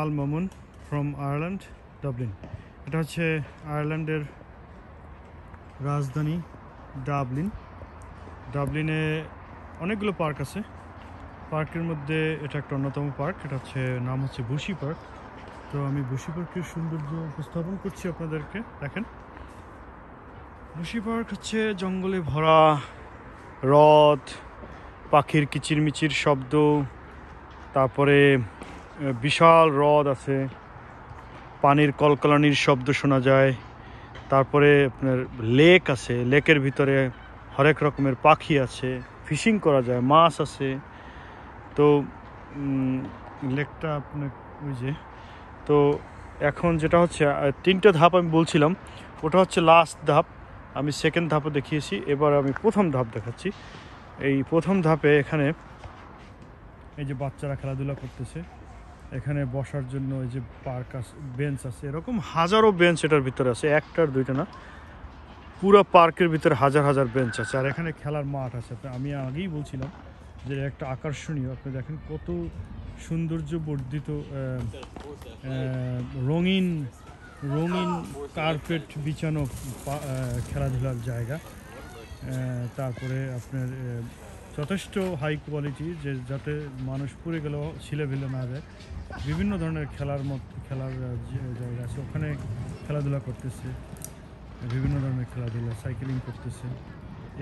Al Mamun from Ireland Dublin এটা হচ্ছে আয়ারল্যান্ডের রাজধানী ডাবলিন ডাবলিনে অনেকগুলো পার্ক আছে। পার্কের মধ্যে এটা একটা অন্যতম পার্ক এটা হচ্ছে, নাম হচ্ছে বুশি পার্ক তো আমি বুশি পার্কের সৌন্দর্য উপস্থাপন করছি আপনাদেরকে, দেখেন। বুশি পার্ক হচ্ছে জঙ্গলে ভরা হ্রদ, পাখির কিচিরমিচির শব্দ, তারপরে বিশাল হ্রদ আছে। পানির কলকলানির শব্দ শোনা যায়। তারপরে আপনার লেক আছে। লেকের ভিতরে হরেক রকমের পাখি আছে। ফিশিং করা যায়, মাছ আছে। তো লেকটা আপনার ওই যে, তো এখন যেটা হচ্ছে তিনটে ধাপ আমি বলছিলাম। ওটা হচ্ছে লাস্ট ধাপ। আমি সেকেন্ড ধাপও দেখিয়েছি। এবার আমি প্রথম ধাপ দেখাচ্ছি। এই প্রথম ধাপে এখানে এই যে বাচ্চারা খেলাধুলা করতেছে এখানে বসার জন্য এই যে পার্ক আছে বেঞ্চ আছে, এরকম হাজারো বেঞ্চ এটার ভিতরে আছে একটার দুইটা না। পুরো পার্কের ভিতরে হাজার হাজার বেঞ্চ আছে, আর এখানে খেলার মাঠ আছে। আমি আগেই বলছিলাম যে একটা আকর্ষণীয়, আপনি দেখেন কত সৌন্দর্য বর্ধিত রঙিন রঙিন কার্পেট বিছানো খেলাধুলার জায়গা। তারপরে আপনার যথেষ্ট হাই কোয়ালিটি যে যাতে মানুষ পুড়ে গেলেও ছিলে ফেলে না যায় বিভিন্ন ধরনের খেলার মত, খেলার জায়গা আছে। ওখানে খেলাধুলা করতেছে। বিভিন্ন ধরনের খেলাধুলা সাইকেলিং করতেছে।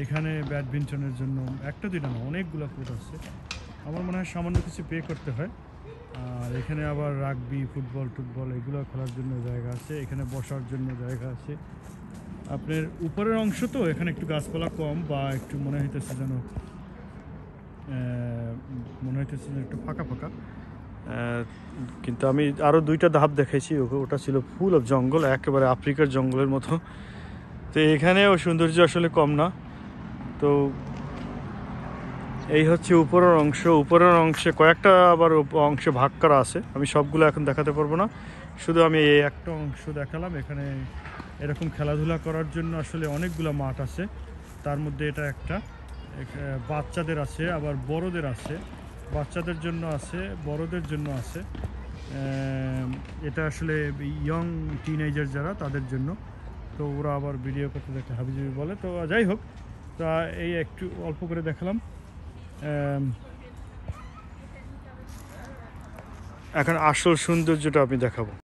এখানে ব্যাডমিন্টনের জন্য একটা দুইটা না, অনেকগুলো কোর্ট আছে। আমার মনে হয় সামান্য কিছু পে করতে হয়। আর এখানে আবার রাগবি ফুটবল টুটবল, এগুলো খেলার জন্য জায়গা আছে। এখানে বসার জন্য জায়গা আছে। আপনার উপরের অংশ তো এখানে একটু গাছপালা কম বা একটু মনে হইতেছে যেন মনে হইতেছে যেন একটু ফাঁকা ফাঁকা। কিন্তু আমি আরও দুইটা ধাপ দেখাইছি। ও- ওটা ছিল ফুল অফ জঙ্গল, একেবারে আফ্রিকার জঙ্গলের মতো। তো এখানেও সৌন্দর্য আসলে কম না। তো এই হচ্ছে উপরের অংশ। উপরের অংশে কয়েকটা আবার অংশে ভাগ করা আছে। আমি সবগুলো এখন দেখাতে পারব না। শুধু আমি এই একটা অংশ দেখালাম। এখানে এরকম খেলাধুলা করার জন্য আসলে অনেকগুলো মাঠ আছে। তার মধ্যে এটা একটা। বাচ্চাদের আছে, আবার বড়দের আছে। বাচ্চাদের জন্য আছে, বড়দের জন্য আছে। এটা আসলে ইয়ং টিনেজার যারা, তাদের জন্য। তো ওরা আবার ভিডিও করতে দেখতে হাবিজাবি বলে। তো যাই হোক, তা এই একটু অল্প করে দেখালাম। এখন আসল সৌন্দর্যটা আমি দেখাবো।